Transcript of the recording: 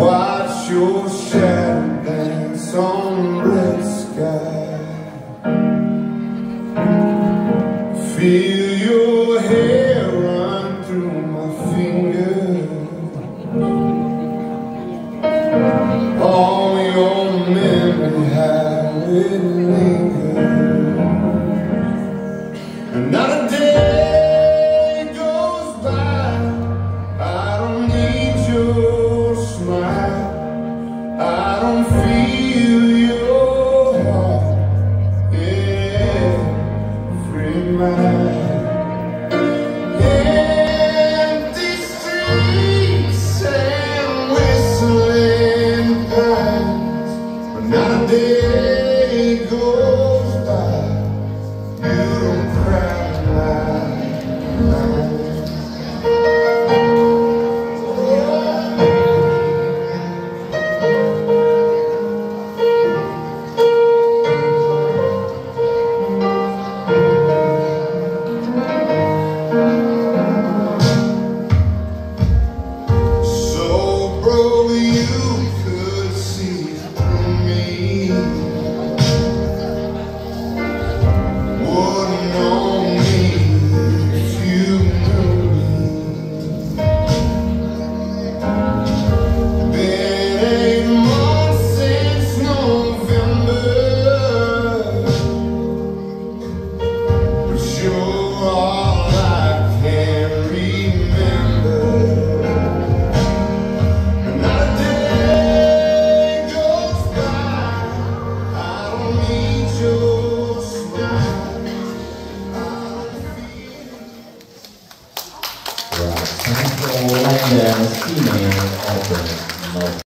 Watch your shadow dance on the sky. Feel Yeah. Central and female often